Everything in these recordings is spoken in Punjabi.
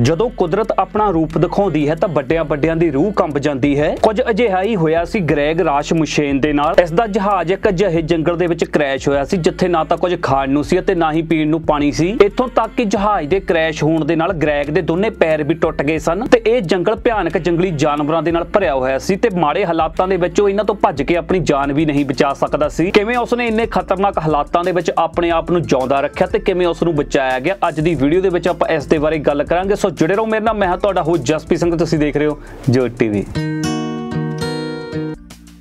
ਜਦੋਂ ਕੁਦਰਤ ਆਪਣਾ ਰੂਪ ਦਿਖਾਉਂਦੀ ਹੈ ਤਾਂ ਵੱਡਿਆਂ ਵੱਡਿਆਂ ਦੀ ਰੂਹ ਕੰਬ ਜਾਂਦੀ ਹੈ। ਕੁਝ ਅਜਿਹਾ ਹੀ ਹੋਇਆ ਸੀ ਗ੍ਰੈਗ ਰਾਸ਼ ਮੁਸ਼ੇਨ ਦੇ ਨਾਲ। ਇਸ ਦਾ ਜਹਾਜ਼ ਇੱਕ ਅਜਿਹੇ ਜੰਗਲ ਦੇ ਵਿੱਚ ਕ੍ਰੈਸ਼ ਹੋਇਆ ਸੀ, ਜਿੱਥੇ ਨਾ ਤਾਂ ਕੁਝ ਖਾਣ ਨੂੰ ਸੀ ਅਤੇ ਨਾ ਹੀ ਪੀਣ ਨੂੰ ਪਾਣੀ ਸੀ। ਇੱਥੋਂ ਤੱਕ ਕਿ ਜਹਾਜ਼ ਦੇ ਕ੍ਰੈਸ਼ ਹੋਣ ਦੇ ਨਾਲ ਗ੍ਰੈਗ ਦੇ ਦੋਨੇ ਪੈਰ ਵੀ ਟੁੱਟ ਗਏ ਸਨ ਤੇ ਇਹ ਜੰਗਲ ਭਿਆਨਕ ਜੰਗਲੀ ਜਾਨਵਰਾਂ ਦੇ ਨਾਲ ਭਰਿਆ ਹੋਇਆ ਸੀ ਤੇ ਮਾੜੇ ਹਾਲਾਤਾਂ ਦੇ ਵਿੱਚ ਉਹ ਇਹਨਾਂ ਤੋਂ ਭੱਜ ਕੇ ਆਪਣੀ ਜਾਨ ਵੀ ਨਹੀਂ ਬਚਾ ਸਕਦਾ ਸੀ। ਕਿਵੇਂ ਉਸਨੇ ਇੰਨੇ ਖਤਰਨਾਕ ਹਾਲਾਤਾਂ ਦੇ ਵਿੱਚ ਆਪਣੇ ਆਪ ਨੂੰ ਜਿਉਂਦਾ ਰੱਖਿਆ ਤੇ ਕਿਵੇਂ ਉਸ ਨੂੰ ਬਚਾਇਆ ਗਿਆ, ਅੱਜ ਦੀ ਵੀਡੀਓ ਦੇ ਵਿੱਚ ਆਪਾਂ ਇਸ ਦੇ ਬਾਰੇ ਗੱਲ ਕਰਾਂਗੇ। ਸੋ ਜੁੜੇ ਰਹੋ ਮੇਰੇ ਨਾਲ। ਮੈਂ ਹਾਂ ਤੁਹਾਡਾ ਹੋ ਜਸਪੀ ਸਿੰਘ, ਤੁਸੀਂ ਦੇਖ ਰਹੇ ਹੋ ਜੋ ਟੀਵੀ।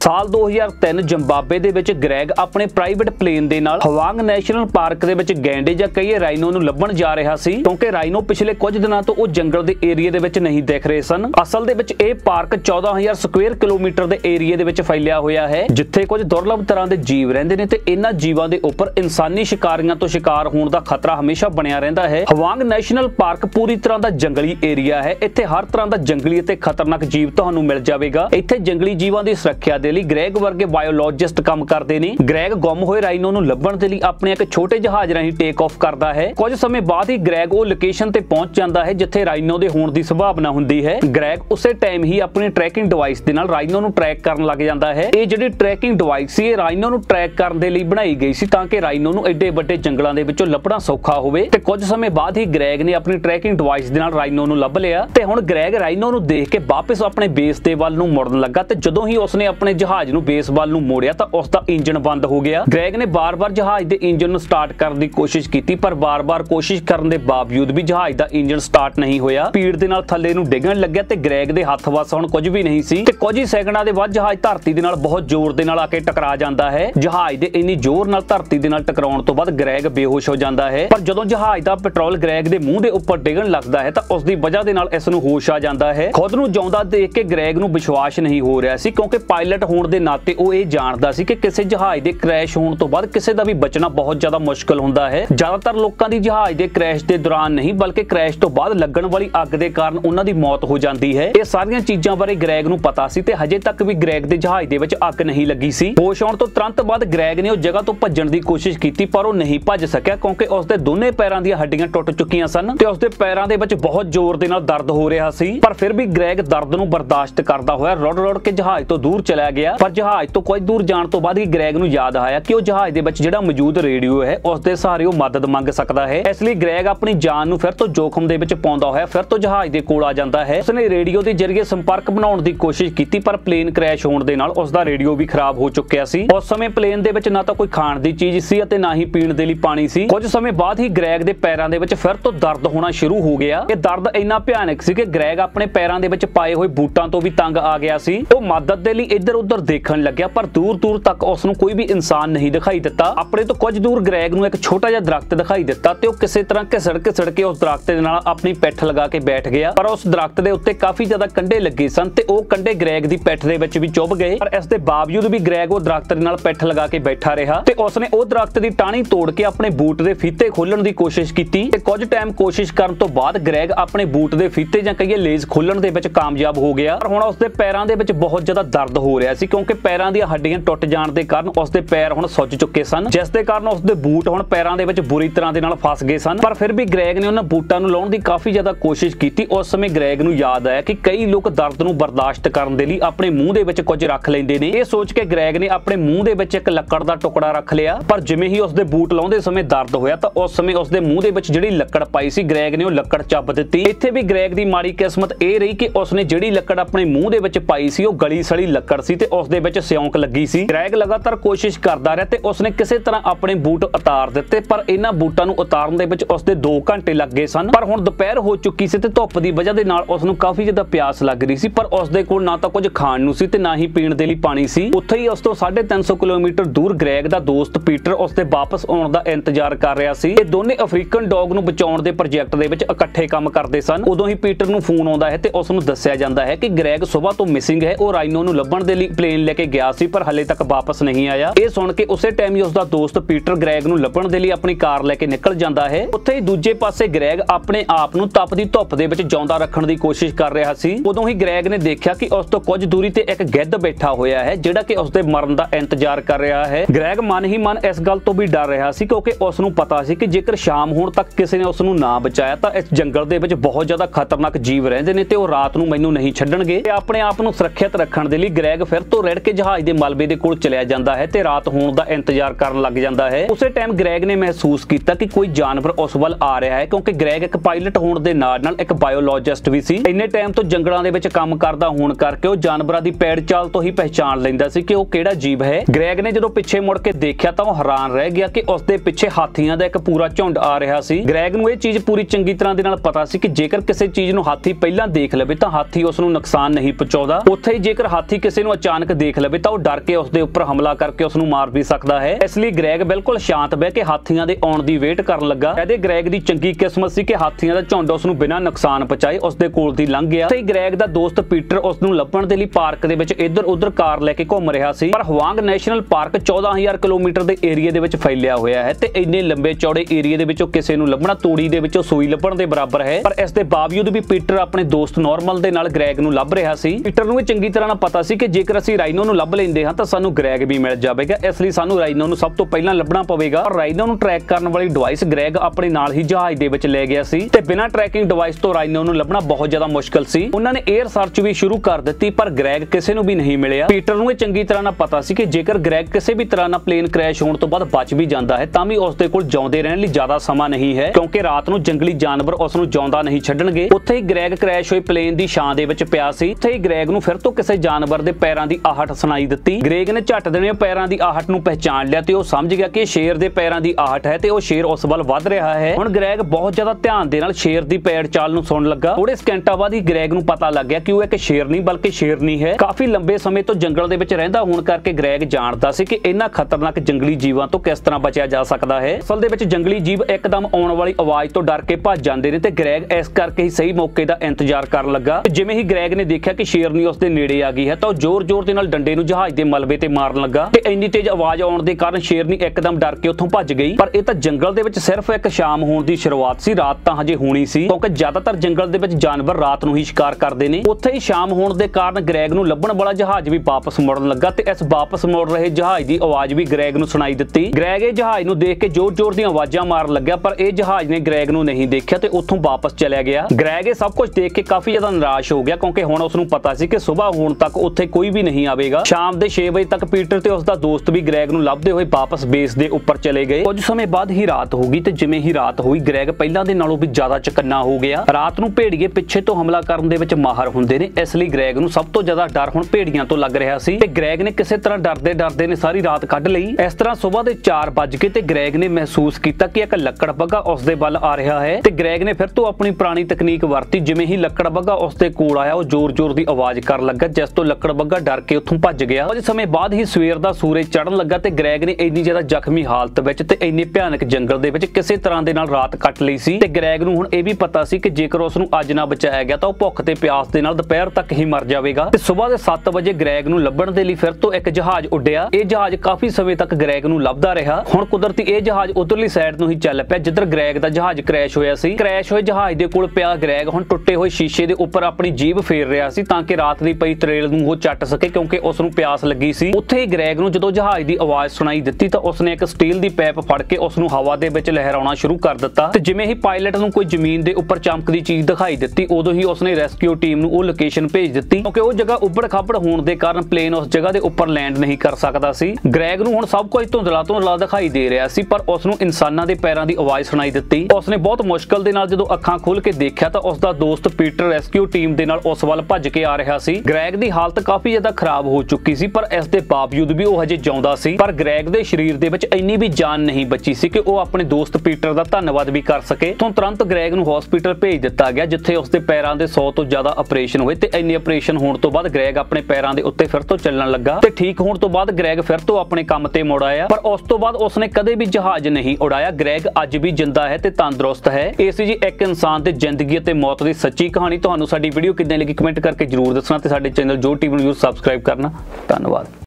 ਸਾਲ 2003 ਜ਼ਿੰਬਾਬਵੇ ਦੇ ਵਿੱਚ ਗ੍ਰੈਗ ਆਪਣੇ ਪ੍ਰਾਈਵੇਟ ਪਲੇਨ ਦੇ ਨਾਲ ਹਵਾਂਗ ਨੈਸ਼ਨਲ ਪਾਰਕ ਦੇ ਵਿੱਚ ਗੈਂਡੇ ਜਾਂ ਕਈ ਰਾਈਨੋ ਨੂੰ ਲੱਭਣ ਜਾ ਰਿਹਾ ਸੀ, ਕਿਉਂਕਿ ਰਾਈਨੋ ਪਿਛਲੇ ਕੁਝ ਦਿਨਾਂ ਤੋਂ ਉਹ ਜੰਗਲ ਦੇ ਏਰੀਆ ਦੇ ਵਿੱਚ ਨਹੀਂ ਦਿਖ ਰਹੇ ਸਨ। ਅਸਲ ਦੇ ਵਿੱਚ ਇਹ ਪਾਰਕ 14000 ਸਕੁਅਰ ਕਿਲੋਮੀਟਰ ਦੇ ਏਰੀਆ ਦੇ ਵਿੱਚ ਫੈਲਿਆ ਹੋਇਆ ਹੈ, ਜਿੱਥੇ ਕੁਝ ਦੁਰਲਭ ਤਰ੍ਹਾਂ ਦੇ ਜੀਵ ਰਹਿੰਦੇ ਨੇ ਤੇ ਇਹਨਾਂ ਜੀਵਾਂ ਦੇ ਉੱਪਰ ਇਨਸਾਨੀ ਸ਼ਿਕਾਰੀਆਂ ਤੋਂ ਸ਼ਿਕਾਰ ਹੋਣ ਦਾ ਖਤਰਾ ਹਮੇਸ਼ਾ ਬਣਿਆ ਰਹਿੰਦਾ ਹੈ। ਹਵਾਂਗ ਨੈਸ਼ਨਲ ਪਾਰਕ ਪੂਰੀ ਤਰ੍ਹਾਂ ਦਾ ਜੰਗਲੀ ਏਰੀਆ ਹੈ। ਇੱਥੇ ਹਰ ਤਰ੍ਹਾਂ ਦਾ ਜੰਗਲੀ ਅਤੇ ਖਤਰਨਾਕ ਜੀਵ ਤੁਹਾਨੂੰ ਮਿਲ ਜਾਵੇਗਾ। ਇੱਥੇ ਜੰਗਲੀ ਜੀਵਾਂ ਦੀ ਸੁਰੱਖਿਆ ਦੇ ਲਈ ਗ੍ਰੈਗ ਵਰਗੇ ਬਾਇਓਲੋਜਿਸਟ ਕੰਮ ਕਰਦੇ ਨੇ। ਗ੍ਰੈਗ ਗੁੰਮ ਹੋਏ ਰਾਈਨੋ ਨੂੰ ਲੱਭਣ ਦੇ ਲਈ ਆਪਣੇ ਇੱਕ ਛੋਟੇ ਜਹਾਜ਼ ਰਾਹੀਂ ਟੇਕ ਆਫ ਕਰਦਾ ਹੈ। ਕੁਝ ਸਮੇਂ ਬਾਅਦ ਹੀ ਗ੍ਰੈਗ ਉਹ ਲੋਕੇਸ਼ਨ ਤੇ ਪਹੁੰਚ ਜਾਂਦਾ ਹੈ, ਜਿੱਥੇ ਰਾਈਨੋ ਦੇ ਹੋਣ ਦੀ ਸੰਭਾਵਨਾ ਹੁੰਦੀ ਹੈ। ਗ੍ਰੈਗ ਉਸੇ ਟਾਈਮ ਹੀ ਆਪਣੀ ਟਰੈਕਿੰਗ ਡਿਵਾਈਸ ਦੇ ਨਾਲ ਰਾਈਨੋ ਨੂੰ ਟਰੈਕ ਕਰਨ ਲੱਗ ਜਾਂਦਾ ਹੈ। ਇਹ ਜਿਹੜੀ ਟਰੈਕਿੰਗ ਡਿਵਾਈਸ ਸੀ, ਇਹ ਰਾਈਨੋ ਨੂੰ ਟਰੈਕ ਕਰਨ ਦੇ ਲਈ ਬਣਾਈ ਗਈ ਸੀ ਤਾਂ ਕਿ ਰਾਈਨੋ ਨੂੰ ਐਡੇ ਵੱਡੇ ਜੰਗਲਾਂ ਦੇ ਵਿੱਚੋਂ ਲੱਭਣਾ ਸੌਖਾ ਹੋਵੇ। ਤੇ ਕੁਝ ਸਮੇਂ ਬਾਅਦ ਹੀ ਗ੍ਰੈਗ ਨੇ ਆਪਣੀ ਟਰੈਕਿੰਗ ਡਿਵਾਈਸ ਦੇ ਨਾਲ ਰਾਈਨੋ ਨੂੰ ਲੱਭ ਲਿਆ। ਤੇ ਹੁਣ ਗ੍ਰੈਗ ਰਾਈਨੋ ਨੂੰ ਦੇਖ ਕੇ ਵਾਪਸ ਆਪਣੇ ਬੇਸ ਦੇ ਵੱਲ ਨੂੰ ਮੁੜਨ ਲੱਗਾ ਤੇ ਜਦੋਂ ਹੀ ਉਸਨੇ ਆਪਣੇ ਜਹਾਜ਼ ਨੂੰ ਬੇਸ ਵੱਲ ਨੂੰ ਮੋੜਿਆ ਤਾਂ ਉਸ ਦਾ ਇੰਜਨ ਬੰਦ ਹੋ ਗਿਆ। ਗ੍ਰੈਗ ਨੇ ਬਾਰ-ਬਾਰ ਜਹਾਜ਼ ਦੇ ਇੰਜਨ ਨੂੰ ਸਟਾਰਟ ਕਰਨ ਦੀ ਕੋਸ਼ਿਸ਼ ਕੀਤੀ, ਪਰ ਬਾਰ-ਬਾਰ ਕੋਸ਼ਿਸ਼ ਕਰਨ ਦੇ ਬਾਵਜੂਦ ਵੀ ਜਹਾਜ਼ ਦਾ ਇੰਜਨ ਸਟਾਰਟ ਨਹੀਂ ਹੋਇਆ। ਪੀੜ ਦੇ ਨਾਲ ਥੱਲੇ ਨੂੰ ਡਿੱਗਣ ਲੱਗਿਆ ਤੇ ਗ੍ਰੈਗ ਦੇ ਹੱਥ ਵੱਸ ਹੁਣ ਕੁਝ ਵੀ ਨਹੀਂ ਸੀ। ਤੇ ਕੁਝ ਹੀ ਸੈਕਿੰਡਾਂ ਦੇ ਬਾਅਦ ਜਹਾਜ਼ ਧਰਤੀ ਦੇ ਨਾਲ ਬਹੁਤ ਜ਼ੋਰ ਦੇ ਨਾਲ ਆ ਕੇ ਟਕਰਾ ਜਾਂਦਾ ਹੈ। ਜਹਾਜ਼ ਦੇ ਇੰਨੀ ਜ਼ੋਰ ਨਾਲ ਧਰਤੀ ਦੇ ਨਾਲ ਟਕਰਾਉਣ ਤੋਂ ਬਾਅਦ ਗ੍ਰੈਗ ਬੇਹੋਸ਼ ਹੋ ਜਾਂਦਾ ਹੈ। ਪਰ ਜਦੋਂ ਜਹਾਜ਼ ਦਾ ਪੈਟਰੋਲ ਗ੍ਰੈਗ ਦੇ ਮੂੰਹ ਦੇ ਉੱਪਰ ਡਿੱਗਣ ਲੱਗਦਾ ਹੈ ਤਾਂ ਉਸ ਦੀ ਵਜ੍ਹਾ ਦੇ ਨਾਲ ਇਸ ਨੂੰ ਹੋਸ਼ ਆ ਜਾਂਦਾ ਹੈ। ਖੁਦ ਨੂੰ ਜਿਉਂਦਾ ਦੇਖ ਕੇ ਗ੍ਰੈਗ ਨੂੰ ਵਿਸ਼ਵਾਸ ਨਹੀਂ ਹੋ ਰਿਹਾ ਸੀ ਕਿਉਂਕਿ ਪਾਇਲਟ ਹੋਣ ਦੇ ਨਾਤੇ ਉਹ ਇਹ ਜਾਣਦਾ ਸੀ ਕਿ ਕਿਸੇ ਜਹਾਜ਼ ਦੇ ਕ੍ਰੈਸ਼ ਹੋਣ ਤੋਂ ਬਾਅਦ ਕਿਸੇ ਦਾ ਵੀ ਬਚਣਾ ਬਹੁਤ ਜ਼ਿਆਦਾ ਮੁਸ਼ਕਲ ਹੁੰਦਾ ਹੈ। ਜ਼ਿਆਦਾਤਰ ਲੋਕਾਂ ਦੀ ਜਹਾਜ਼ ਦੇ ਕ੍ਰੈਸ਼ ਦੇ ਦੌਰਾਨ ਨਹੀਂ, ਬਲਕਿ ਕ੍ਰੈਸ਼ ਤੋਂ ਬਾਅਦ ਲੱਗਣ ਵਾਲੀ ਅੱਗ ਦੇ ਕਾਰਨ ਉਹਨਾਂ ਦੀ ਮੌਤ ਹੋ ਜਾਂਦੀ ਹੈ। ਇਹ ਸਾਰੀਆਂ ਚੀਜ਼ਾਂ ਬਾਰੇ ਗ੍ਰੈਗ ਨੂੰ ਪਤਾ ਸੀ ਤੇ ਹਜੇ ਤੱਕ ਵੀ ਗ੍ਰੈਗ ਦੇ ਜਹਾਜ਼ ਦੇ ਵਿੱਚ ਅੱਗ ਨਹੀਂ ਲੱਗੀ ਸੀ। ਹੋਸ਼ ਆਉਣ ਤੋਂ ਤੁਰੰਤ ਬਾਅਦ ਗ੍ਰੈਗ ਨੇ ਉਹ ਜਗ੍ਹਾ ਤੋਂ ਭੱਜਣ ਦੀ ਕੋਸ਼ਿਸ਼ ਕੀਤੀ, ਪਰ ਉਹ ਨਹੀਂ ਭੱਜ ਸਕਿਆ ਕਿਉਂਕਿ ਉਸ ਦੇ ਦੋਨੇ ਪੈਰਾਂ ਦੀਆਂ ਹੱਡੀਆਂ ਟੁੱਟ ਚੁੱਕੀਆਂ ਸਨ ਤੇ ਉਸ ਦੇ ਪੈਰਾਂ ਦੇ ਵਿੱਚ ਬਹੁਤ ਜ਼ੋਰ ਦੇ ਨਾਲ ਦਰਦ ਹੋ ਰਿਹਾ ਸੀ। ਪਰ ਫਿਰ ਵੀ ਗ੍ਰੈਗ ਦਰਦ ਨੂੰ ਬਰਦਾਸ਼ਤ ਕਰਦਾ ਹੋਇਆ ਰੁੜ ਰੁੜ ਕੇ ਜਹਾਜ਼ ਤੋਂ ਦੂਰ ਚਲਾ ਗਿਆ। ਪਰ ਜਹਾਜ਼ ਤੋਂ ਕੁਝ ਦੂਰ ਜਾਣ ਤੋਂ ਬਾਅਦ ਹੀ ਗ੍ਰੈਗ ਨੂੰ ਯਾਦ ਆਇਆ ਕਿ ਉਹ ਜਹਾਜ਼ ਦੇ ਵਿੱਚ ਜਿਹੜਾ ਮੌਜੂਦ ਰੇਡੀਓ ਹੈ ਉਸ ਦੇ ਸਹਾਰੇ ਉਹ ਮਦਦ ਮੰਗ ਸਕਦਾ ਹੈ। ਇਸ ਲਈ ਗ੍ਰੈਗ ਆਪਣੀ ਜਾਨ ਨੂੰ ਫਿਰ ਤੋਂ ਜੋਖਮ ਦੇ ਵਿੱਚ ਪਾਉਂਦਾ ਹੋਇਆ ਫਿਰ ਤੋਂ ਜਹਾਜ਼ ਦੇ ਕੋਲ ਆ ਜਾਂਦਾ ਹੈ। ਉਸਨੇ ਰੇਡੀਓ ਦੇ ਜ਼ਰੀਏ ਸੰਪਰਕ ਬਣਾਉਣ ਦੀ ਕੋਸ਼ਿਸ਼ ਕੀਤੀ, ਪਰ ਪਲੇਨ ਕ੍ਰੈਸ਼ ਹੋਣ ਦੇ ਨਾਲ ਉਸ ਦਾ ਰੇਡੀਓ ਵੀ ਖਰਾਬ ਹੋ ਚੁੱਕਿਆ ਸੀ। ਉਸ ਸਮੇਂ ਪਲੇਨ ਦੇ ਵਿੱਚ ਨਾ ਤਾਂ ਕੋਈ ਖਾਣ ਦੀ ਚੀਜ਼ ਸੀ ਅਤੇ ਨਾ ਹੀ ਪੀਣ ਦੇ ਲਈ ਪਾਣੀ ਸੀ। ਕੁਝ ਸਮੇਂ ਬਾਅਦ ਹੀ ਗ੍ਰੈਗ ਦੇ ਪੈਰਾਂ ਦੇ ਵਿੱਚ ਫਿਰ ਤੋਂ ਦਰਦ ਹੋਣਾ ਸ਼ੁਰੂ ਹੋ ਗਿਆ। ਇਹ ਦਰਦ ਇੰਨਾ ਭਿਆਨਕ ਸੀ ਕਿ ਗ੍ਰੈਗ ਆਪਣੇ ਪੈਰਾਂ ਦੇ ਵਿੱਚ ਪਾਏ ਹੋਏ ਬੂਟਾਂ ਤੋਂ ਵੀ ਤੰਗ ਆ ਗਿਆ ਸੀ। ਉਹ ਮਦਦ ਦੇ ਲਈ ਇੱਧਰ ਉੱਧਰ ਦੇਖਣ ਲੱਗਿਆ, ਪਰ ਦੂਰ ਦੂਰ ਤੱਕ ਉਸ ਨੂੰ ਕੋਈ ਵੀ ਇਨਸਾਨ ਨਹੀਂ ਦਿਖਾਈ ਦਿੱਤਾ। ਆਪਣੇ ਤੋਂ ਕੁਝ ਦੂਰ ਗ੍ਰੈਗ ਨੂੰ ਇੱਕ ਛੋਟਾ ਜਿਹਾ ਦਰਖਤ ਦਿਖਾਈ ਦਿੱਤਾ ਤੇ ਉਹ ਕਿਸੇ ਤਰ੍ਹਾਂ ਘਿਸੜ ਘਿਸੜ ਕੇ ਉਸ ਦਰਖਤ ਦੇ ਨਾਲ ਆਪਣੀ ਪਿੱਠ ਲਗਾ ਕੇ ਬੈਠ ਗਿਆ। ਪਰ ਉਸ ਦਰਖਤ ਦੇ ਉੱਤੇ ਕਾਫੀ ਜ਼ਿਆਦਾ ਕੰਡੇ ਲੱਗੇ ਸਨ ਤੇ ਉਹ ਕੰਡੇ ਗ੍ਰੈਗ ਦੀ ਪਿੱਠ ਦੇ ਵਿੱਚ ਵੀ ਚੁੱਭ ਗਏ। ਪਰ ਇਸ ਦੇ ਬਾਵਜੂਦ ਵੀ ਗ੍ਰੈਗ ਉਹ ਦਰਖਤ ਦੇ ਨਾਲ ਪਿੱਠ ਲਗਾ ਕੇ ਬੈਠਾ ਰਿਹਾ ਤੇ ਉਸਨੇ ਉਹ ਦਰਖਤ ਦੀ ਟਾਹਣੀ ਤੋੜ ਕੇ ਆਪਣੇ ਬੂਟ ਦੇ ਫੀਤੇ ਖੋਲਣ ਦੀ ਕੋਸ਼ਿਸ਼ ਕੀਤੀ ਤੇ ਕੁਝ ਟਾਈਮ ਕੋਸ਼ਿਸ਼ ਕਰਨ ਤੋਂ ਬਾਅਦ ਗ੍ਰੈਗ ਆਪਣੇ ਬੂਟ ਦੇ ਫੀਤੇ ਜਾਂ ਕਹੀਏ ਲੇਜ਼ ਖੋਲਣ ਦੇ ਵਿੱਚ ਕਾਮਯਾਬ ਹੋ ਗਿਆ। ਪਰ ਹੁਣ ਉਸਦੇ ਪੈਰਾਂ ਦੇ ਵਿੱਚ ਬਹੁਤ ਜ਼ਿਆਦਾ ਦਰਦ ਹੋ ਰਿਹਾ ਸੀ ਕਿਉਂਕਿ ਪੈਰਾਂ ਦੀਆਂ ਹੱਡੀਆਂ ਟੁੱਟ ਜਾਣ ਦੇ ਕਾਰਨ ਉਸਦੇ ਪੈਰ ਹੁਣ ਸੁੱਜ ਚੁੱਕੇ ਸਨ, ਜਿਸ ਦੇ ਕਾਰਨ ਉਸਦੇ ਬੂਟ ਹੁਣ ਪੈਰਾਂ ਦੇ ਵਿੱਚ ਬੁਰੀ ਤਰ੍ਹਾਂ ਦੇ ਨਾਲ ਫਸ ਗਏ ਸਨ। ਪਰ ਫਿਰ ਵੀ ਗ੍ਰੈਗ ਨੇ ਉਹਨਾਂ ਬੂਟਾਂ ਨੂੰ ਲਾਉਣ ਦੀ ਕਾਫੀ ਜ਼ਿਆਦਾ ਕੋਸ਼ਿਸ਼ ਕੀਤੀ। ਉਸ ਸਮੇਂ ਗ੍ਰੈਗ ਨੂੰ ਯਾਦ ਆਇਆ ਕਿ ਕਈ ਲੋਕ ਦਰਦ ਨੂੰ ਬਰਦਾਸ਼ਤ ਕਰਨ ਦੇ ਲਈ ਆਪਣੇ ਮੂੰਹ ਦੇ ਵਿੱਚ ਕੁਝ ਰੱਖ ਲੈਂਦੇ ਨੇ। ਇਹ ਸੋਚ ਕੇ ਗ੍ਰੈਗ ਨੇ ਆਪਣੇ ਮੂੰਹ ਦੇ ਵਿੱਚ ਇੱਕ ਲੱਕੜ ਦਾ ਟੁਕੜਾ ਰੱਖ ਲਿਆ। ਪਰ ਜਿਵੇਂ ਹੀ ਉਸਦੇ ਬੂਟ ਲਾਉਂਦੇ ਸਮੇਂ ਦਰਦ ਹੋਇਆ, ਤਾਂ ਉਸ ਸਮੇਂ ਉਸਦੇ ਮੂੰਹ ਦੇ ਵਿੱਚ ਜਿਹੜੀ ਲੱਕੜ ਪਾਈ ਸੀ, ਗ੍ਰੈਗ ਨੇ ਉਹ ਲੱਕੜ ਚੱਬ ਦਿੱਤੀ। ਇੱਥੇ ਵੀ ਗ੍ਰੈਗ ਦੀ ਮਾੜੀ ਕਿਸਮਤ ਇਹ ਰਹੀ ਕਿ ਉਸਨੇ ਜਿਹੜੀ ਲੱਕੜ ਆਪਣੇ ਮੂੰਹ ਦੇ ਵਿੱਚ ਪਾਈ ਸੀ, ਉਹ ਗਲੀ ਸਲੀ ਲੱਕੜ ਸੀ ਤੇ ਉਸ ਦੇ ਵਿੱਚ ਸਿਉਂਕ ਲੱਗੀ ਸੀ। ਗ੍ਰੈਗ ਲਗਾਤਾਰ ਕੋਸ਼ਿਸ਼ ਕਰਦਾ ਰਿਹਾ ਤੇ ਉਸਨੇ ਕਿਸੇ ਤਰ੍ਹਾਂ ਆਪਣੇ ਬੂਟ ਉਤਾਰ ਦਿੱਤੇ, ਪਰ ਇਹਨਾਂ ਬੂਟਾਂ ਨੂੰ ਉਤਾਰਨ ਦੇ ਵਿੱਚ ਉਸਦੇ 2 ਘੰਟੇ ਲੱਗ ਗਏ ਸਨ। ਪਰ ਹੁਣ ਦੁਪਹਿਰ ਹੋ ਚੁੱਕੀ ਸੀ ਤੇ ਧੁੱਪ ਦੀ ਵਜ੍ਹਾ ਦੇ ਨਾਲ ਉਸ ਨੂੰ ਕਾਫੀ ਜ਼ਿਆਦਾ ਪਿਆਸ ਲੱਗ ਰਹੀ ਸੀ, ਪਰ ਉਸਦੇ ਕੋਲ ਨਾ ਤਾਂ ਕੁਝ ਖਾਣ ਨੂੰ ਸੀ ਤੇ ਨਾ ਹੀ ਪੀਣ ਦੇ ਲਈ ਪਾਣੀ ਸੀ। ਉੱਥੇ ਹੀ ਉਸ ਤੋਂ 350 ਕਿਲੋਮੀਟਰ ਦੂਰ ਗ੍ਰੈਗ ਦਾ ਦੋਸਤ ਪੀਟਰ ਉਸਦੇ ਵਾਪਸ ਆਉਣ ਦਾ ਇੰਤਜ਼ਾਰ ਕਰ ਰਿਹਾ ਸੀ। ਇਹ ਦੋਨੇ ਅਫਰੀਕਨ ਡੌਗ ਨੂੰ ਬਚਾਉਣ ਦੇ ਪ੍ਰੋਜੈਕਟ ਦੇ ਵਿੱਚ ਇਕੱਠੇ ਕੰਮ ਕਰਦੇ ਸਨ। ਉਦੋਂ ਹੀ ਪੀਟਰ ਨੂੰ ਫੋਨ ਆਉਂਦਾ ਹੈ ਤੇ ਉਸ ਨੂੰ ਦੱਸਿਆ ਜਾਂਦਾ ਹੈ ਕਿ ਗ੍ਰੈਗ ਸਵੇਰ ਤੋਂ ਮਿਸਿੰਗ ਹੈ, ਉਹ ਰਾਈਨੋ ਨੂੰ ਲੱਭਣ ਦੇ ਲਈ ਪਲੇਨ ਲੈ ਕੇ ਗਿਆ ਸੀ, ਪਰ ਹਲੇ ਤੱਕ ਵਾਪਸ ਨਹੀਂ ਆਇਆ। ਇਹ ਸੁਣ ਕੇ ਉਸੇ ਟਾਈਮ ਹੀ ਉਸ ਦਾ ਦੋਸਤ ਪੀਟਰ ਗ੍ਰੈਗ ਨੂੰ ਲੱਭਣ ਦੇ ਲਈ ਆਪਣੀ ਕਾਰ ਲੈ ਕੇ ਨਿਕਲ ਜਾਂਦਾ ਹੈ। ਉੱਥੇ ਹੀ ਦੂਜੇ ਪਾਸੇ ਗ੍ਰੈਗ ਆਪਣੇ ਆਪ ਨੂੰ ਤਪਦੀ ਧੁੱਪ ਦੇ ਵਿੱਚ ਜਿਉਂਦਾ ਰੱਖਣ ਦੀ ਕੋਸ਼ਿਸ਼ ਕਰ ਰਿਹਾ ਸੀ। ਉਦੋਂ ਹੀ ਗ੍ਰੈਗ ਨੇ ਦੇਖਿਆ ਕਿ ਉਸ ਤੋਂ ਕੁਝ ਦੂਰੀ ਤੇ ਇੱਕ ਗਿੱਧ ਬੈਠਾ ਹੋਇਆ ਹੈ, ਜਿਹੜਾ ਕਿ ਉਸ ਦੇ ਮਰਨ ਦਾ ਇੰਤਜ਼ਾਰ ਕਰ ਰਿਹਾ ਹੈ। ਗ੍ਰੈਗ ਮਨ ਹੀ ਮਨ ਇਸ ਗੱਲ ਤੋਂ ਵੀ ਡਰ ਰਿਹਾ ਸੀ, ਕਿਉਂਕਿ ਉਸ ਨੂੰ ਪਤਾ ਸੀ ਕਿ ਜੇਕਰ ਸ਼ਾਮ ਹੋਣ ਤੱਕ ਕਿਸੇ ਨੇ ਉਸ ਨੂੰ ਨਾ ਬਚਾਇਆ, ਤਾਂ ਇਸ ਜੰਗਲ ਦੇ ਵਿੱਚ ਬਹੁਤ ਜ਼ਿਆਦਾ ਖਤਰਨਾਕ ਜੀਵ ਰਹਿੰਦੇ ਨੇ ਤੇ ਉਹ ਰਾਤ ਨੂੰ ਮੈਨੂੰ ਨਹੀਂ ਛੱਡਣਗੇ। ਤੇ ਆਪਣੇ ਆਪ ਨੂੰ ਸੁਰੱਖਿਅਤ ਰੱਖਣ ਦੇ ਲਈ ਗ੍ਰੈਗ ਫਿਰ ਤੋਂ ਰੜ ਕੇ ਜਹਾਜ਼ ਦੇ ਮਲਬੇ ਦੇ ਕੋਲ ਚਲਿਆ ਜਾਂਦਾ ਹੈ ਤੇ ਰਾਤ ਹੋਣ ਦਾ ਇੰਤਜ਼ਾਰ ਕਰਨ ਲੱਗ ਜਾਂਦਾ ਹੈ। ਉਸੇ ਟਾਈਮ ਗ੍ਰੈਗ ਨੇ ਮਹਿਸੂਸ ਕੀਤਾ ਕਿ ਕੋਈ ਜਾਨਵਰ ਉਸ ਵੱਲ ਆ ਰਿਹਾ ਹੈ ਕਿਉਂਕਿ ਗ੍ਰੈਗ ਇੱਕ ਪਾਇਲਟ ਹੋਣ ਦੇ ਨਾਲ ਨਾਲ ਇੱਕ ਬਾਇਓਲੋਜਿਸਟ ਵੀ ਸੀ। ਇੰਨੇ ਟਾਈਮ ਤੋਂ ਜੰਗਲਾਂ ਦੇ ਵਿੱਚ ਕੰਮ ਕਰਦਾ ਹੋਣ ਕਰਕੇ ਉਹ ਜਾਨਵਰਾਂ ਦੀ ਪੈੜ ਚਾਲ ਤੋਂ ਹੀ ਪਹਿਚਾਣ ਲੈਂਦਾ ਸੀ ਕਿ ਉਹ ਕਿਹੜਾ ਜੀਵ ਹੈ। ਗ੍ਰੈਗ ਨੇ ਜਦੋਂ ਪਿੱਛੇ ਮੁੜ ਕੇ ਦੇਖਿਆ ਤਾਂ ਉਹ ਹੈਰਾਨ ਰਹਿ ਗਿਆ ਕਿ ਉਸ ਦੇ ਪਿੱਛੇ ਹਾਥੀਆਂ ਦਾ ਇੱਕ ਪੂਰਾ ਝੁੰਡ ਆ ਰਿਹਾ ਸੀ। ਗ੍ਰੈਗ ਨੂੰ ਇਹ ਚੀਜ਼ ਪੂਰੀ ਚੰਗੀ ਤਰ੍ਹਾਂ ਦੇ ਨਾਲ ਪਤਾ ਸੀ ਕਿ ਜੇਕਰ ਕਿਸੇ ਚੀਜ਼ ਨੂੰ ਹਾਥੀ ਪਹਿਲਾਂ ਦੇਖ ਲਵੇ ਤਾਂ ਹਾਥੀ ਉਸ ਨੂੰ ਨੁਕਸਾਨ ਨਹੀਂ ਪਹੁੰਚਾਉਂਦਾ। ਉੱਥੇ ਹੀ ਜੇਕਰ ਹਾਥੀ ਕਿਸੇ ਨੂੰ ਅਚਾਨਕ ਦੇਖ ਲਵੇ ਤਾਂ ਉਹ ਡਰ ਕੇ ਉਸ ਦੇ ਉੱਪਰ ਹਮਲਾ ਕਰਕੇ ਉਸ ਨੂੰ ਮਾਰ ਵੀ ਸਕਦਾ ਹੈ। ਇਸ ਲਈ ਗ੍ਰੈਗ ਬਿਲਕੁਲ ਸ਼ਾਂਤ ਬਹਿ ਕੇ ਹਾਥੀਆਂ ਦੇ ਆਉਣ ਦੀ ਵੇਟ ਕਰਨ ਲੱਗਾ। ਇਹਦੇ ਗ੍ਰੈਗ ਦੀ ਚੰਗੀ ਕਿਸਮਤ ਸੀ ਕਿ ਹਾਥੀਆਂ ਦਾ ਝੁੰਡ ਉਸ ਨੂੰ ਬਿਨਾਂ ਨੁਕਸਾਨ ਪਹੁੰਚਾਏ ਉਸ ਦੇ ਕੋਲ ਦੀ ਲੰਘ ਗਿਆ। ਤੇ ਗ੍ਰੈਗ ਦਾ ਦੋਸਤ ਪੀਟਰ ਉਸ ਨੂੰ ਲੱਭਣ ਦੇ ਲਈ ਪਾਰਕ ਦੇ ਵਿੱਚ ਇੱਧਰ ਉੱਧਰ ਕਾਰ ਲੈ ਕੇ ਘੁੰਮ ਰਿਹਾ ਸੀ। ਪਰ ਹਵਾਂਗ ਨੈਸ਼ਨਲ ਪਾਰਕ 14000 ਕਿਲੋਮੀਟਰ ਦੇ ਏਰੀਆ ਦੇ ਵਿੱਚ ਫੈਲਿਆ ਹੋਇਆ ਹੈ ਤੇ ਇੰਨੇ ਲੰਬੇ ਚੌੜੇ ਏਰੀਆ ਦੇ ਵਿੱਚੋਂ ਕਿਸੇ ਨੂੰ ਲੱਭਣਾ, ਤੂੜੀ ਦੇ ਵਿੱਚੋਂ ਸੂਈ ਲੱਭਣ ਦੇ ਬਰਾਬਰ ਹੈ। ਪਰ ਇਸ ਦੇ ਬਾਵਜੂਦ ਵੀ ਪੀਟਰ ਆਪਣੇ ਦੋਸਤ ਨਾਰਮਲ ਦੇ ਨਾਲ ਗ੍ਰੈਗ ਨੂੰ ਲੱਭ ਰਿਹਾ ਸੀ, ਪੀਟਰ ਨੂੰ ਇਹ ਚੰਗੀ ਤਰ੍ਹਾਂ ਨਾਲ ਪਤਾ ਸੀ ਕਿ ਜੇਕਰ ਅਸੀਂ ਰਾਈਨੋ ਨੂੰ ਲੱਭ ਲੈਂਦੇ ਹਾਂ ਤਾਂ ਸਾਨੂੰ ਗ੍ਰੈਗ ਵੀ ਮਿਲ ਜਾਵੇਗਾ। ਇਸ ਲਈ ਸਾਨੂੰ ਰਾਈਨੋ ਨੂੰ ਸਭ ਤੋਂ ਪਹਿਲਾਂ ਲੱਭਣਾ ਪਵੇਗਾ। ਰਾਈਨੋ ਨੂੰ ਟਰੈਕ ਕਰਨ ਵਾਲੀ ਡਿਵਾਈਸ ਗ੍ਰੈਗ ਆਪਣੇ ਨਾਲ ਹੀ ਜਹਾਜ਼ ਦੇ ਵਿੱਚ ਲੈ ਗਿਆ ਸੀ ਤੇ ਬਿਨਾਂ ਟਰੈਕਿੰਗ ਡਿਵਾਈਸ ਤੋਂ ਰਾਈਨੋ ਨੂੰ ਲੱਭਣਾ ਬਹੁਤ ਜ਼ਿਆਦਾ ਮੁਸ਼ਕਲ ਸੀ। ਉਹਨਾਂ ਨੇ 에ਅਰ ਸਰਚ ਵੀ ਸ਼ੁਰੂ ਕਰ ਦਿੱਤੀ, ਪਰ ਗ੍ਰੈਗ ਕਿਸੇ ਨੂੰ ਵੀ ਨਹੀਂ ਮਿਲਿਆ। ਪੀਟਰ ਨੂੰ ਇਹ ਚੰਗੀ ਤਰ੍ਹਾਂ ਨਾਲ ਪਤਾ ਸੀ ਕਿ ਜੇਕਰ ਗ੍ਰੈਗ ਕਿਸੇ ਵੀ ਤਰ੍ਹਾਂ ਨਾਲ ਪਲੇਨ ਕ੍ਰੈਸ਼ ਹੋਣ ਤੋਂ ਬਾਅਦ ਬਚ ਵੀ ਜਾਂਦਾ ਹੈ, ਤਾਂ ਵੀ ਉਸ ਦੇ ਕੋਲ ਜਿਉਂਦੇ ਰਹਿਣ ਲਈ ਜ਼ਿਆਦਾ ਸਮਾਂ ਨਹੀਂ ਹੈ, ਕਿਉਂਕਿ ਰਾਤ ਨੂੰ ਜੰਗਲੀ ਜਾਨਵਰ ਉਸ ਨੂੰ ਜਿਉਂਦਾ ਨਹੀਂ ਛੱਡਣਗੇ। ਉੱਥੇ ਹੀ ਗ੍ਰੈਗ ਕ੍ਰੈਸ਼ ਹੋਏ ਪਲੇਨ ਦੀ ਛਾਂ ਦੇ ਵਿੱਚ ਪਿਆ ਸੀ। ਉੱਥੇ ਹੀ ਗ੍ਰੈਗ ਨੂੰ ਫਿਰ ਤੋਂ ਕਿਸੇ ਜਾਨਵਰ ਦੇ ਪੈਰਾਂ ਦੀ ਆਹਟ ਸੁਣਾਈ ਦਿੱਤੀ। ਗ੍ਰੇਗ ਨੇ ਝੱਟ ਦੇਣੇ ਪੈਰਾਂ ਦੀ ਆਹਟ ਨੂੰ ਪਹਿਚਾਨ ਲਿਆ ਤੇ ਉਹ ਸਮਝ ਗਿਆ ਕਿ ਸ਼ੇਰ ਦੇ ਪੈਰਾਂ ਦੀ ਆਹਟ ਹੈ ਤੇ ਉਹ ਸ਼ੇਰ ਉਸ ਵੱਲ ਵੱਧ ਰਿਹਾ ਹੈ। ਹੁਣ ਗ੍ਰੈਗ ਬਹੁਤ ਜ਼ਿਆਦਾ ਧਿਆਨ ਦੇ ਨਾਲ ਸ਼ੇਰ ਦੀ ਪੈੜ ਚਾਲ ਨੂੰ ਸੁਣਨ ਲੱਗਾ। ਥੋੜੇ ਸਕਿੰਟਾਂ ਬਾਅਦ ਹੀ ਗ੍ਰੈਗ ਨੂੰ ਪਤਾ ਲੱਗ ਗਿਆ ਕਿ ਉਹ ਇੱਕ ਸ਼ੇਰ ਨਹੀਂ, ਬਲਕਿ ਸ਼ੇਰਨੀ ਹੈ। ਕਾਫੀ ਲੰਬੇ ਸਮੇਂ ਤੋਂ ਜੰਗਲ ਦੇ ਵਿੱਚ ਰਹਿੰਦਾ ਹੋਣ ਕਰਕੇ ਗ੍ਰੈਗ ਜਾਣਦਾ ਸੀ ਕਿ ਇਹਨਾਂ ਖਤਰਨਾਕ ਜੰਗਲੀ ਜੀਵਾਂ ਤੋਂ ਕਿਸ ਤਰ੍ਹਾਂ ਬਚਿਆ ਜਾ ਸਕਦਾ ਹੈ। ਅਸਲ ਦੇ ਵਿੱਚ ਜੰਗਲੀ ਜੀਵ ਇੱਕਦਮ ਆਉਣ ਵਾਲੀ ਆਵਾਜ਼ ਤੋਂ ਡਰ ਕੇ ਭੱਜ ਜਾਂਦੇ ਨੇ ਤੇ ਗ੍ਰੈਗ ਇਸ ਕਰਕੇ ਹੀ ਸਹੀ ਮੌਕੇ ਦਾ ਇੰਤਜ਼ਾਰ ਕਰਨ ਲੱਗਾ। ਜਿਵੇਂ ਹੀ ਗ੍ਰੈਗ ਨੇ ਦੇਖਿਆ ਕਿ ਸ਼ੇਰਨੀ ਉਸ ਦੇ ਨੇੜੇ ਆ ਗਈ ਹੈ, ਤਾਂ ਉਹ ਜ਼ੋਰ-ਜ਼ੋਰ ਦੇ ਨਾਲ ਡੰਡੇ ਨੂੰ ਜਹਾਜ਼ ਦੇ ਮਲਬੇ ਤੇ ਮਾਰਨ ਲੱਗਾ ਤੇ ਇੰਨੀ ਤੇਜ਼ ਆਵਾਜ਼ ਆਉਣ ਦੇ ਕਾਰਨ ਸ਼ੇਰਨੀ ਇੱਕਦਮ ਡਰ ਕੇ ਉੱਥੋਂ ਭੱਜ ਗਈ। ਪਰ ਇਹ ਤਾਂ ਜੰਗਲ ਦੇ ਵਿੱਚ ਸਿਰਫ ਇੱਕ ਸ਼ਾਮ ਹੋਣ ਦੀ ਸ਼ੁਰੂਆਤ ਸੀ, ਰਾਤ ਤਾਂ ਹਜੇ ਹੋਣੀ ਸੀ, ਕਿਉਂਕਿ ਜ਼ਿਆਦਾਤਰ ਜੰਗਲ ਦੇ ਵਿੱਚ ਜਾਨਵਰ ਰਾਤ ਨੂੰ ਹੀ ਸ਼ਿਕਾਰ ਕਰਦੇ ਨੇ। ਉੱਥੇ ਹੀ ਸ਼ਾਮ ਹੋਣ ਦੇ ਕਾਰਨ ਗ੍ਰੈਗ ਨੂੰ ਲੱਭਣ ਵਾਲਾ ਜਹਾਜ਼ ਵੀ ਵਾਪਸ ਮੁੜਨ ਲੱਗਾ ਤੇ ਇਸ ਵਾਪਸ ਮੁੜ ਰਹੇ ਜਹਾਜ਼ ਦੀ ਆਵਾਜ਼ ਵੀ ਗ੍ਰੈਗ ਨੂੰ ਸੁਣਾਈ ਦਿੱਤੀ। ਗ੍ਰੈਗ ਇਹ ਜਹਾਜ਼ ਨੂੰ ਦੇਖ ਕੇ ਜ਼ੋਰ-ਜ਼ੋਰ ਦੀਆਂ ਆਵਾਜ਼ਾਂ ਮਾਰਨ ਲੱਗਿਆ, ਪਰ ਇਹ ਜਹਾਜ਼ ਨੇ ਗ੍ਰੈਗ ਨੂੰ ਨਹੀਂ ਦੇਖਿਆ ਤੇ ਉੱਥੋਂ ਵਾਪਸ ਚਲਿਆ ਗਿਆ। ਗ੍ਰੈਗ ਇਹ ਸਭ ਕੁਝ ਦੇਖ ਕੇ ਕਾਫੀ ਜ਼ਿਆਦਾ ਨਿਰਾਸ਼ ਹੋ ਗਿਆ, ਕਿਉਂਕਿ ਹੁਣ ਉਸ ਨੂੰ ਪਤਾ ਸੀ ਕਿ ਸਵੇਰ ਹੋਣ ਤੱਕ ਉੱਥੇ ਕੋਈ ਵੀ ਨਹੀਂ ਆਵੇਗਾ। ਸ਼ਾਮ ਦੇ 6 ਵਜੇ ਤੱਕ ਪੀਟਰ ਤੇ ਉਸ ਦਾ ਦੋਸਤ ਵੀ ਗ੍ਰੈਗ ਨੂੰ ਲੱਭਦੇ ਹੋਏ ਵਾਪਸ ਬੇਸ ਦੇ ਉੱਪਰ ਚਲੇ ਗਏ। ਕੁਝ ਸਮੇਂ ਬਾਅਦ ਹੀ ਰਾਤ ਹੋ ਗਈ ਤੇ ਜਿਵੇਂ ਹੀ ਰਾਤ ਹੋਈ, ਗ੍ਰੈਗ ਪਹਿਲਾਂ ਦੇ ਨਾਲੋਂ ਵੀ ਜ਼ਿਆਦਾ ਚਕੰਨਾ ਹੋ ਗਿਆ। ਰਾਤ ਨੂੰ ਭੇੜੀਏ ਪਿੱਛੇ ਤੋਂ ਹਮਲਾ ਕਰਨ ਦੇ ਵਿੱਚ ਮਾਹਰ ਹੁੰਦੇ ਨੇ, ਇਸ ਲਈ ਗ੍ਰੈਗ ਨੂੰ ਸਭ ਤੋਂ ਜ਼ਿਆਦਾ ਡਰ ਹੁਣ ਭੇੜੀਆਂ ਤੋਂ ਲੱਗ ਰਿਹਾ ਸੀ। ਤੇ ਗ੍ਰੈਗ ਨੇ ਕਿਸੇ ਤਰ੍ਹਾਂ ਡਰਦੇ ਡਰਦੇ ਨੇ ਸਾਰੀ ਰਾਤ ਕੱਢ ਲਈ। ਇਸ ਤਰ੍ਹਾਂ ਸਵੇਰ ਦੇ 4 ਵੱਜ ਕੇ ਤੇ ਗ੍ਰੈਗ ਨੇ ਮਹਿਸੂਸ ਕੀਤਾ ਕਿ ਇੱਕ ਲੱਕੜ ਬੱਗਾ ਉਸ ਦੇ ਵੱਲ ਆ ਰਿਹਾ ਹੈ। ਤੇ ਗ੍ਰੈਗ ਨੇ ਫਿਰ ਤੋਂ ਆਪਣੀ ਪੁਰਾਣੀ ਤਕਨੀਕ ਵਰਤੀ, ਜਿਵੇਂ ਹੀ ਲੱਕੜ ਬੱਗਾ ਉਸ ਦੇ ਕੋਲ ਆਇਆ, ਉਹ ਜ਼ੋਰ-ਜ਼ੋਰ ਦੀ ਆਵਾਜ਼ ਕਰਨ ਲੱਗਾ, ਜਿਸ ਤੋਂ ਲੱਕੜ ਬੱਗਾ ਡਰ ਕਰਕੇ ਉੱਥੋਂ ਭੱਜ ਗਿਆ। ਕੁਝ ਸਮੇਂ ਬਾਅਦ ਹੀ ਸਵੇਰ ਦਾ ਸੂਰਜ ਚੜ੍ਹਨ ਲੱਗਾ ਤੇ ਗ੍ਰੈਗ ਨੇ ਇੰਨੀ ਜ਼ਿਆਦਾ ਜ਼ਖਮੀ ਹਾਲਤ ਵਿੱਚ ਤੇ ਇੰਨੇ ਭਿਆਨਕ ਜੰਗਲ ਦੇ ਵਿੱਚ ਕਿਸੇ ਤਰ੍ਹਾਂ ਦੇ ਨਾਲ ਰਾਤ ਕੱਟ ਲਈ ਸੀ। ਤੇ ਗ੍ਰੈਗ ਨੂੰ ਹੁਣ ਇਹ ਵੀ ਪਤਾ ਸੀ ਕਿ ਜੇਕਰ ਉਸ ਨੂੰ ਅੱਜ ਨਾ ਬਚਾਇਆ ਗਿਆ ਤਾਂ ਉਹ ਭੁੱਖ ਤੇ ਪਿਆਸ ਦੇ ਨਾਲ ਦੁਪਹਿਰ ਤੱਕ ਹੀ ਮਰ ਜਾਵੇਗਾ। ਤੇ ਸਵੇਰ ਦੇ 7 ਵਜੇ ਗ੍ਰੈਗ ਨੂੰ ਲੱਭਣ ਦੇ ਲਈ ਫਿਰ ਤੋਂ ਇੱਕ ਜਹਾਜ਼ ਉੱਡਿਆ। ਇਹ ਜਹਾਜ਼ ਕਾਫੀ ਸਮੇਂ ਤੱਕ ਗ੍ਰੈਗ ਨੂੰ ਲੱਭਦਾ ਰਿਹਾ। ਹੁਣ ਕੁਦਰਤੀ ਇਹ ਜਹਾਜ਼ ਉਧਰਲੀ ਸਾਈਡ ਨੂੰ ਹੀ ਚੱਲ ਪਿਆ, ਜਿੱਧਰ ਗ੍ਰੈਗ ਦਾ ਜਹਾਜ਼ ਕ੍ਰੈਸ਼ ਹੋਇਆ ਸੀ। ਕ੍ਰੈਸ਼ ਹੋਏ ਜਹਾਜ਼ ਦੇ ਕੋਲ ਪਿਆ ਗ੍ਰੈਗ ਹੁਣ ਟੁੱਟੇ ਹੋਏ ਸ਼ੀਸ਼ੇ ਦੇ ਉੱਪਰ ਆਪਣੀ ਜੀਭ ਫੇਰ ਰਿਹਾ ਸੀ ਤਾਂ ਕਿ ਰਾਤ ਦੀ ਪਈ ਤਰੇਲ ਨੂੰ ਉਹ ਚੱਟ ਸਕੇ। ਕਿਉਂਕਿ ਉਸ ਨੂੰ ਪਿਆਸ ਲੱਗੀ ਸੀ। ਉੱਥੇ ਹੀ ਗ੍ਰੈਗ ਨੂੰ ਜਦੋਂ ਜਹਾਜ਼ ਦੀ ਆਵਾਜ਼ ਸੁਣਾਈ ਦਿੱਤੀ ਤਾਂ ਉਸਨੇ ਇੱਕ ਸਟੀਲ ਦੀ ਪਾਈਪ ਫੜ ਕੇ ਉਸ ਨੂੰ ਹਵਾ ਦੇ ਵਿੱਚ ਲਹਿਰਾਉਣਾ ਸ਼ੁਰੂ ਕਰ ਦਿੱਤਾ ਤੇ ਜਿਵੇਂ ਹੀ ਪਾਇਲਟ ਨੂੰ ਕੋਈ ਜ਼ਮੀਨ ਦੇ ਉੱਪਰ ਚਮਕਦੀ ਚੀਜ਼ ਦਿਖਾਈ ਦਿੱਤੀ, ਉਦੋਂ ਹੀ ਉਸਨੇ ਰੈਸਕਿਊ ਟੀਮ ਨੂੰ ਉਹ ਲੋਕੇਸ਼ਨ ਭੇਜ ਦਿੱਤੀ। ਕਿਉਂਕਿ ਉਹ ਜਗ੍ਹਾ ਉੱਬੜ ਖਾਬੜ ਹੋਣ ਦੇ ਕਾਰਨ ਪਲੇਨ ਉਸ ਜਗ੍ਹਾ ਦੇ ਉੱਪਰ ਲੈਂਡ ਨਹੀਂ ਕਰ ਸਕਦਾ ਸੀ। ਗ੍ਰੈਗ ਨੂੰ ਹੁਣ ਸਭ ਕੁਝ ਧੁੰਦਲਾ ਧੁੰਦਲਾ ਦਿਖਾਈ ਦੇ ਰਿਹਾ ਸੀ, ਪਰ ਉਸ ਨੂੰ ਇਨਸਾਨਾਂ ਦੇ ਪੈਰਾਂ ਦੀ ਆਵਾਜ਼ ਸੁਣਾਈ ਦਿੱਤੀ। ਉਸਨੇ ਬਹੁਤ ਮੁਸ਼ਕਲ ਦੇ ਨਾਲ ਜਦੋਂ ਅੱਖਾਂ ਖੋਲ ਕੇ ਦੇਖਿਆ ਤਾਂ ਉਸ ਦਾ ਦੋਸਤ ਪੀਟਰ ਰੈਸਕਿਊ ਟੀਮ ਦੇ ਨਾਲ ਉਸ ਵੱਲ ਭੱਜ ਕੇ ਆ ਰਿਹਾ ਸੀ। ਗ੍ਰੈਗ ਦੀ ਹਾਲਤ ਕਾਫੀ ਜ਼ਿਆਦਾ ਖਰਾਬ ਹੋ ਚੁੱਕੀ ਸੀ, ਪਰ ਇਸ ਦੇ ਬਾਵਜੂਦ ਵੀ ਉਹ ਹਜੇ ਜਿਉਂਦਾ ਸੀ। ਪਰ ਗ੍ਰੈਗ ਦੇ ਸਰੀਰ ਦੇ ਵਿੱਚ ਇੰਨੀ ਵੀ ਜਾਨ ਨਹੀਂ ਬਚੀ ਸੀ ਕਿ ਉਹ ਆਪਣੇ ਦੋਸਤ ਪੀਟਰ ਦਾ ਧੰਨਵਾਦ ਵੀ ਕਰ ਸਕੇ। ਤੋਂ ਤੁਰੰਤ ਗ੍ਰੈਗ ਨੂੰ ਹਸਪੀਟਲ ਭੇਜ ਦਿੱਤਾ ਗਿਆ, ਜਿੱਥੇ ਉਸ ਦੇ ਪੈਰਾਂ ਦੇ 100 ਤੋਂ ਜ਼ਿਆਦਾ ਆਪਰੇਸ਼ਨ ਹੋਏ ਤੇ ਇੰਨੇ ਆਪਰੇਸ਼ਨ ਹੋਣ ਤੋਂ ਬਾਅਦ ਗ੍ਰੈਗ ਆਪਣੇ ਪੈਰਾਂ ਦੇ ਉੱਤੇ ਫਿਰ ਤੋਂ ਚੱਲਣ ਲੱਗਾ ਤੇ ਠੀਕ ਹੋਣ ਤੋਂ ਬਾਅਦ ਗ੍ਰੈਗ ਫਿਰ ਤੋਂ ਆਪਣੇ ਕੰਮ ਤੇ ਮੁੜ ਆਇਆ। ਪਰ ਉਸ ਤੋਂ ਬਾਅਦ ਉਸਨੇ ਕਦੇ ਵੀ ਜਹਾਜ਼ ਨਹੀਂ ਉਡਾਇਆ। ਗ੍ਰੈਗ ਅੱਜ ਵੀ ਜਿੰਦਾ ਹੈ ਤੇ ਤੰਦਰੁਸਤ ਹੈ। ਇਹ ਸੀ ਜੀ ਇੱਕ ਇਨਸਾਨ ਦੇ ਜ਼ਿੰਦਗੀ ਅਤੇ ਮੌਤ ਦੀ ਸੱਚੀ ਕਹਾਣੀ। ਤੁਹਾਨੂੰ ਸਾਡੀ ਵੀਡੀਓ ਕਿੱਦਾਂ ਲੱਗੀ ਕਮੈਂਟ ਕਰਕੇ ਜਰੂਰ ਦੱਸਣਾ ਤੇ ਸਾਡੇ ਚੈਨਲ ਜੋ ਟੀਵੀ ਨਿਊਜ਼ ਸਬਸਕ੍ਰਾਈਬ ਕਰਨਾ। ਧੰਨਵਾਦ।